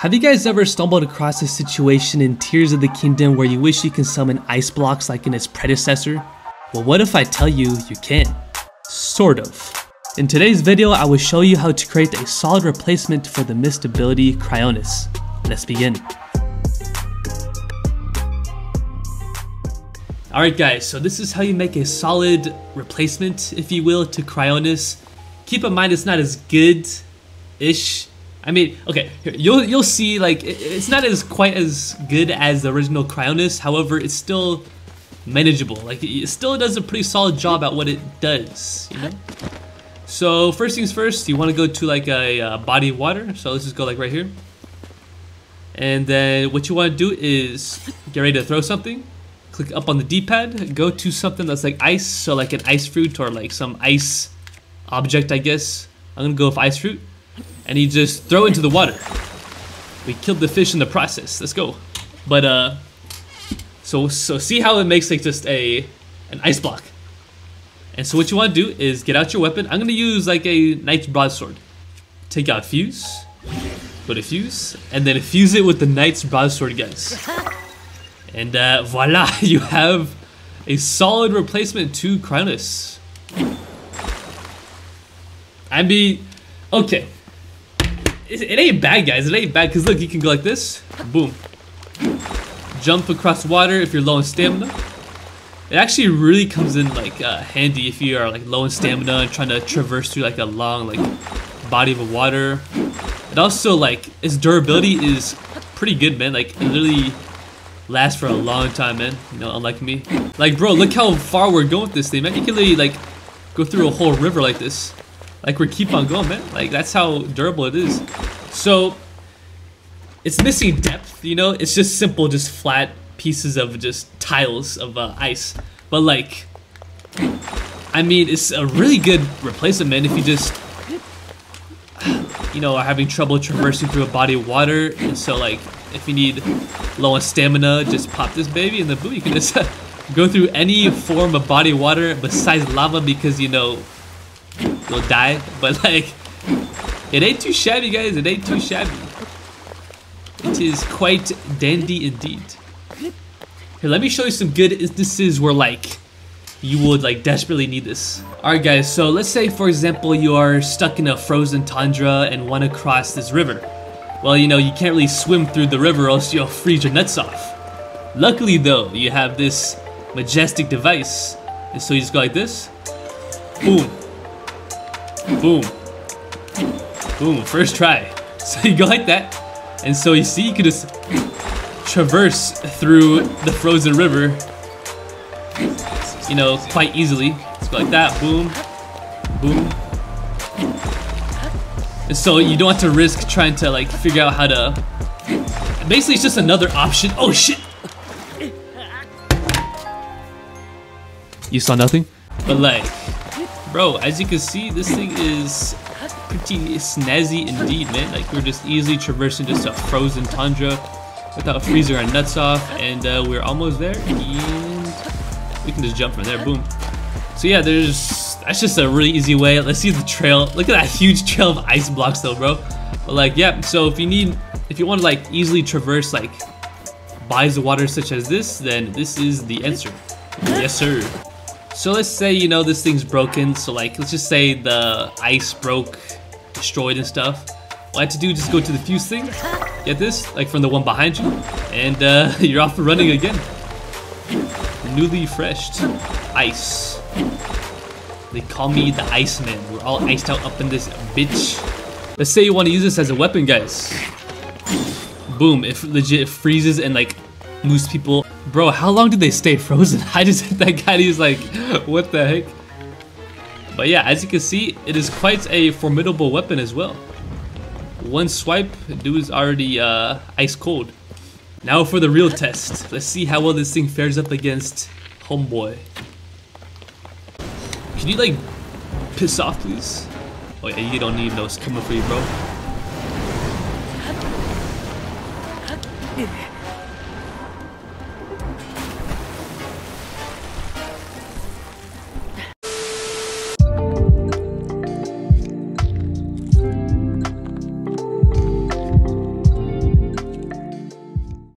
Have you guys ever stumbled across a situation in Tears of the Kingdom where you wish you can summon ice blocks like in its predecessor? Well what if I tell you you can? Sort of. In today's video I will show you how to create a solid replacement for the missed ability Cryonis. Let's begin. Alright guys, so this is how you make a solid replacement, if you will, to Cryonis. Keep in mind it's not as good-ish I mean, okay, you'll you'll see like it's not as quite as good as the original Cryonis. However, it's still manageable. Like it still does a pretty solid job at what it does. You know. So first things first, you want to go to like a, a body of water. So let's just go like right here. And then what you want to do is get ready to throw something. Click up on the D-pad. Go to something that's like ice. So like an ice fruit or like some ice object, I guess. I'm gonna go with ice fruit and he just throw into the water. We killed the fish in the process. Let's go. But uh, so so see how it makes like just a an ice block. And so what you want to do is get out your weapon. I'm gonna use like a knight's broadsword. Take out fuse. Go to fuse, and then fuse it with the knight's broadsword, guys. And uh, voila, you have a solid replacement to Cryonis. I mean, okay, it, it ain't bad, guys. It ain't bad, because look, you can go like this. Boom. Jump across water if you're low in stamina. It actually really comes in like uh, handy if you are like low in stamina and trying to traverse through like a long like body of water. It also like its durability is pretty good, man. Like it literally lasts for a long time, man. You know, unlike me. Like, bro, look how far we're going with this thing, man. You can literally like go through a whole river like this. Like we keep on going, man. Like that's how durable it is. So it's missing depth, you know? It's just simple, just flat pieces of just tiles of uh, ice. But like, I mean, it's a really good replacement, man. If you just, you know, are having trouble traversing through a body of water, and so like, if you need low on stamina, just pop this baby, and the boom, you can just go through any form of body water besides lava because you know will die, but like, it ain't too shabby, guys. It ain't too shabby. It is quite dandy indeed. Here, let me show you some good instances where like, you would like desperately need this. Alright guys, so let's say for example you are stuck in a frozen tundra and want to cross this river. Well, you know, you can't really swim through the river or else you'll freeze your nuts off. Luckily though, you have this majestic device. And so you just go like this. Boom. Boom. Boom, first try. So you go like that, and so you see you can just traverse through the frozen river, you know, quite easily. Let's go like that, boom, boom. And so you don't have to risk trying to like figure out how to, basically it's just another option. Oh shit! You saw nothing? But like, Bro, as you can see, this thing is pretty snazzy indeed, man. Like, we're just easily traversing just a frozen tundra without freezing our nuts off, and uh, we're almost there, and we can just jump from there, boom. So yeah, there's, that's just a really easy way. Let's see the trail. Look at that huge trail of ice blocks though, bro. But like, yeah, so if you need, if you want to like easily traverse like bodies of water such as this, then this is the answer. Yes, sir. So let's say, you know, this thing's broken. So like, let's just say the ice broke, destroyed and stuff. All I have to do is just go to the fuse thing, get this, like from the one behind you, and uh, you're off and running again. Newly freshed ice. They call me the Iceman. We're all iced out up in this bitch. Let's say you want to use this as a weapon, guys. Boom, it legit freezes and like moves people Bro, how long did they stay frozen? I just hit that guy he's like, what the heck? But yeah, as you can see, it is quite a formidable weapon as well. One swipe, dude is already uh, ice cold. Now for the real test. Let's see how well this thing fares up against Homeboy. Can you like piss off please? Oh yeah, you don't need those coming for you, bro.